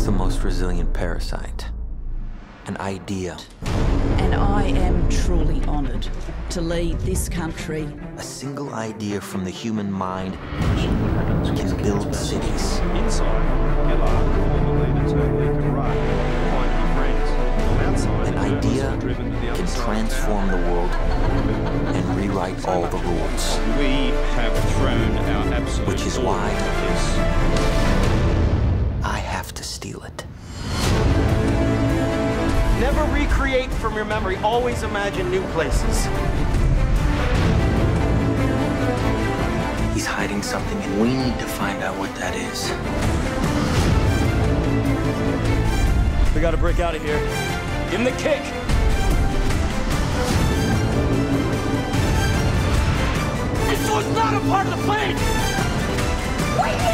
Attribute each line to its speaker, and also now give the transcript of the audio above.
Speaker 1: What's the most resilient parasite? An idea.
Speaker 2: And I am truly honoured to lead this country.
Speaker 1: A single idea from the human mind can build cities.
Speaker 3: Inside, Gillard, former leader, turned corrupt. Find new friends. On outside,
Speaker 1: An idea
Speaker 3: driven to the other
Speaker 1: can transform the world and rewrite all the rules.
Speaker 3: We have thrown our absolute
Speaker 1: Which is
Speaker 3: all
Speaker 1: why- steal it.
Speaker 4: Never recreate from your memory. Always imagine new places.
Speaker 1: He's hiding something, and we need to find out what that is.
Speaker 5: We gotta break out of here. Give him the kick!
Speaker 4: This was not a part of the plan!
Speaker 2: We